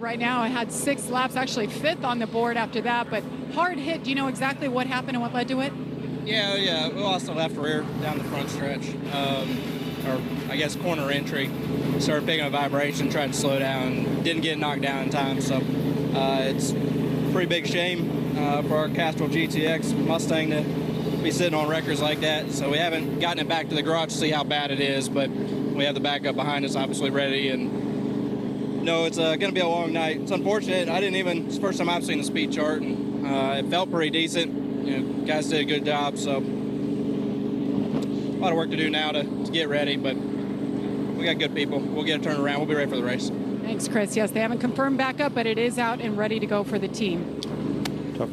right now. I had six laps, actually fifth on the board after that, but hard hit. Do you know exactly what happened and what led to it? Yeah, yeah. We lost the left rear down the front stretch, um, or I guess corner entry. Started picking a vibration, tried to slow down, didn't get knocked down in time. So uh, it's pretty big shame uh, for our Castrol GTX Mustang to be sitting on records like that. So we haven't gotten it back to the garage to see how bad it is, but we have the backup behind us, obviously ready. And no, it's uh, going to be a long night. It's unfortunate. I didn't even. It's the first time I've seen the speed chart, and uh, it felt pretty decent. You know, guys did a good job. So a lot of work to do now to, to get ready, but we got good people. We'll get a turned around. We'll be ready for the race. Thanks, Chris. Yes, they haven't confirmed backup, but it is out and ready to go for the team. Tough